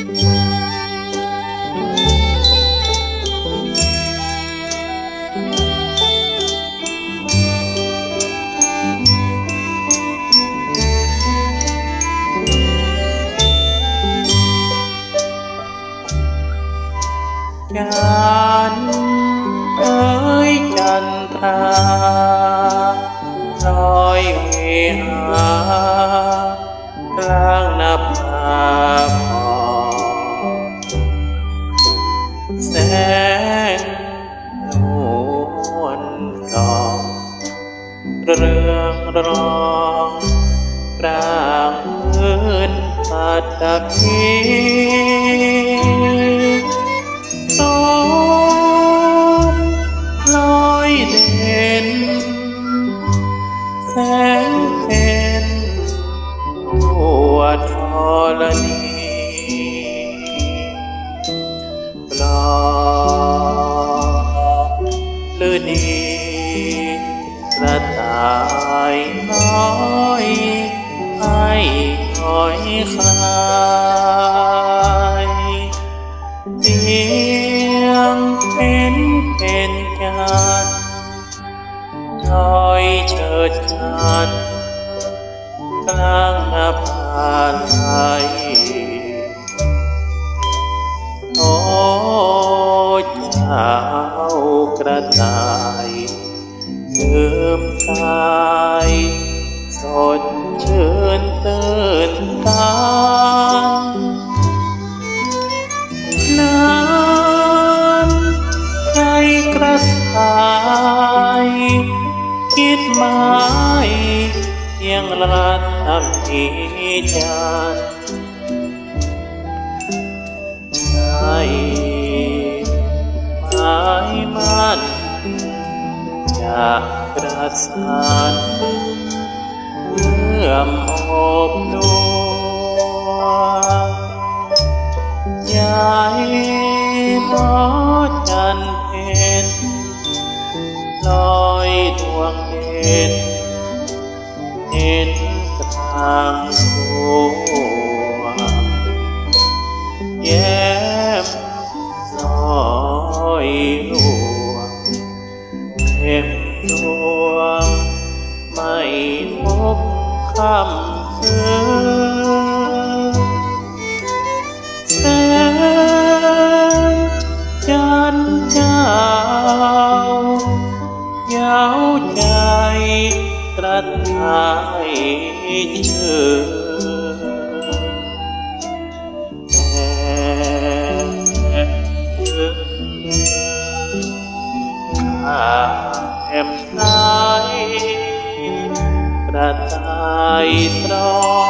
จันเอ้ยจันทราลอยเวหากลางนับผา เรื่องรองกลางพื้นปัตตภีสมลอยเด่นแสงเพ็ญทั่วทรณี ชันลอยเชิดชันกลางน้าผาไหลโอ้เจ้ากระต่ายเติมตายสดชื่นเตื่น เพียงรัตนิจันทร์ใจหมายมั่นจะกระสานเมื่อมอบนวงยายหมอจันเพนลอยดวงเห็น ห็นกลางตัวแย้มลอยลวงเพ็มดวงไม่พบคำคืน กระต่ายเชื่อ